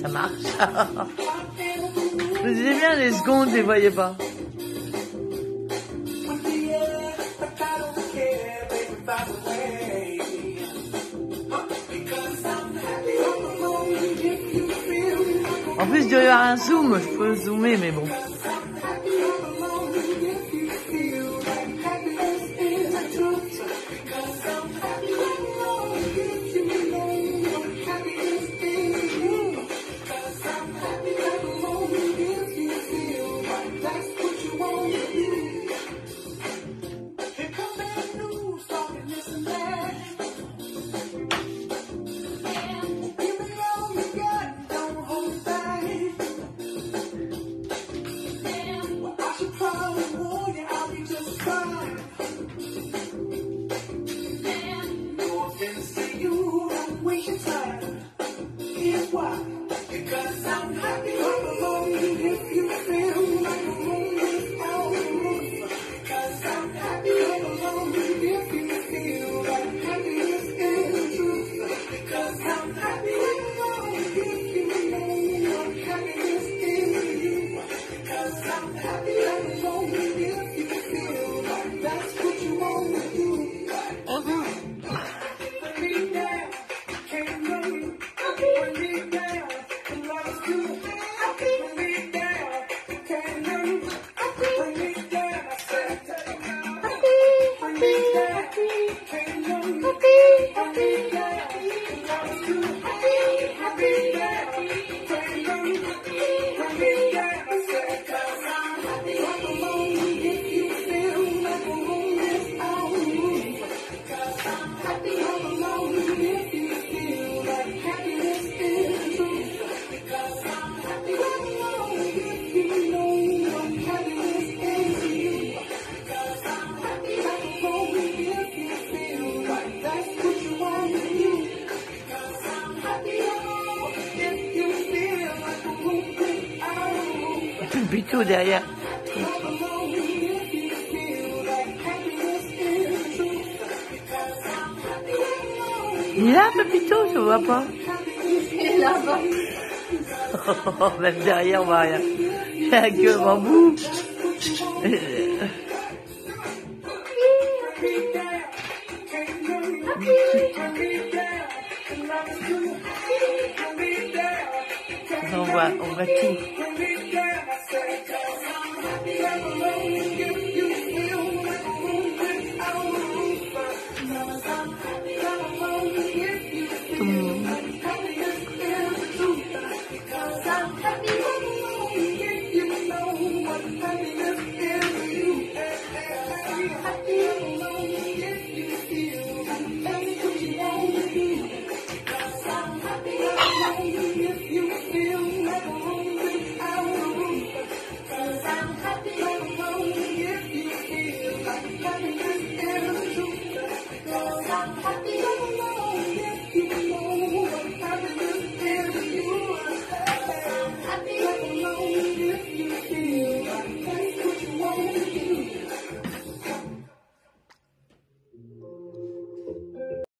ça marche. Je bien les secondes, je les voyais pas. En plus, il doit y avoir un zoom, je peux zoomer, mais bon. I'll be just fine. No offense to you, I'm wasting time. Why. Because I'm happy I'm alone if you feel like a. Because I'm happy alone if you feel like happiness is. Because I'm happy alone if you happiness is. Because I'm happy you. plutôt derrière. Il est là, Papito, je ne vois pas. Il est là-bas. Oh, même derrière, on voit rien. J'ai la gueule en. On voit, on voit tout.